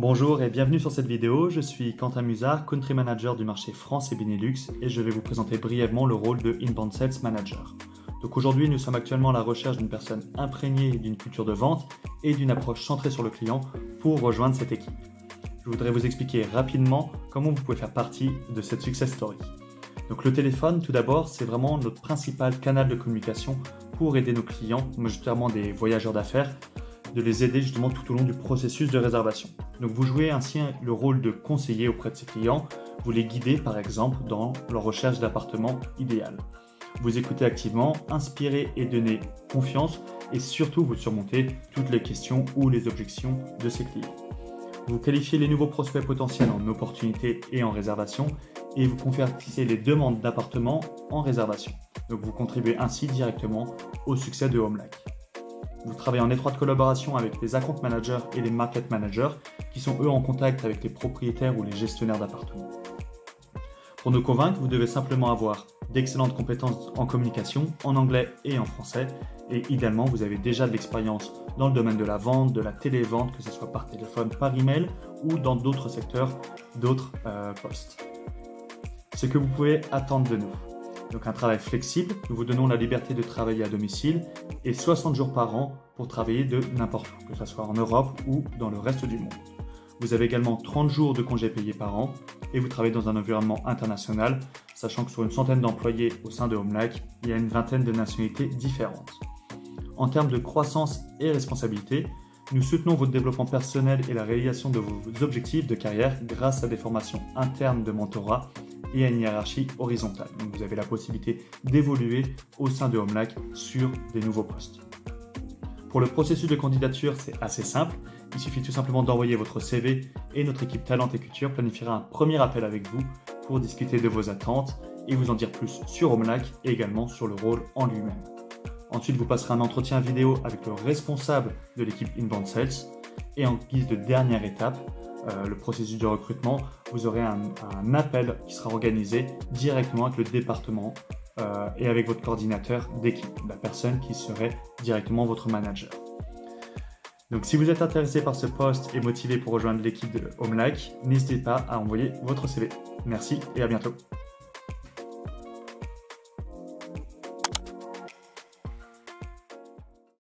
Bonjour et bienvenue sur cette vidéo, je suis Quentin Musard, Country Manager du marché France et Benelux et je vais vous présenter brièvement le rôle de Inbound Sales Manager. Donc aujourd'hui nous sommes actuellement à la recherche d'une personne imprégnée d'une culture de vente et d'une approche centrée sur le client pour rejoindre cette équipe. Je voudrais vous expliquer rapidement comment vous pouvez faire partie de cette success story. Donc le téléphone, tout d'abord, c'est vraiment notre principal canal de communication pour aider nos clients, majoritairement des voyageurs d'affaires, de les aider justement tout au long du processus de réservation. Donc vous jouez ainsi le rôle de conseiller auprès de ces clients, vous les guidez par exemple dans leur recherche d'appartement idéal. Vous écoutez activement, inspirez et donnez confiance et surtout vous surmontez toutes les questions ou les objections de ces clients. Vous qualifiez les nouveaux prospects potentiels en opportunités et en réservation et vous convertissez les demandes d'appartements en réservation. Donc vous contribuez ainsi directement au succès de HomeLike. Vous travaillez en étroite collaboration avec les account managers et les market managers qui sont eux en contact avec les propriétaires ou les gestionnaires d'appartements. Pour nous convaincre, vous devez simplement avoir d'excellentes compétences en communication, en anglais et en français, et idéalement, vous avez déjà de l'expérience dans le domaine de la vente, de la télévente, que ce soit par téléphone, par email ou dans d'autres secteurs, d'autres euh, postes. Ce que vous pouvez attendre de nous. Donc un travail flexible, nous vous donnons la liberté de travailler à domicile et 60 jours par an pour travailler de n'importe où, que ce soit en Europe ou dans le reste du monde. Vous avez également 30 jours de congés payés par an et vous travaillez dans un environnement international, sachant que sur une centaine d'employés au sein de HomeLike, il y a une vingtaine de nationalités différentes. En termes de croissance et responsabilité, nous soutenons votre développement personnel et la réalisation de vos objectifs de carrière grâce à des formations internes de mentorat et à une hiérarchie horizontale. Donc vous avez la possibilité d'évoluer au sein de HomeLike sur des nouveaux postes. Pour le processus de candidature, c'est assez simple. Il suffit tout simplement d'envoyer votre CV et notre équipe Talent et Culture planifiera un premier appel avec vous pour discuter de vos attentes et vous en dire plus sur HomeLike et également sur le rôle en lui-même. Ensuite, vous passerez un entretien vidéo avec le responsable de l'équipe Inbound Sales. Et en guise de dernière étape, le processus de recrutement, vous aurez un, appel qui sera organisé directement avec le département euh, et avec votre coordinateur d'équipe, la personne qui serait directement votre manager. Donc si vous êtes intéressé par ce poste et motivé pour rejoindre l'équipe de HomeLike, n'hésitez pas à envoyer votre CV. Merci et à bientôt.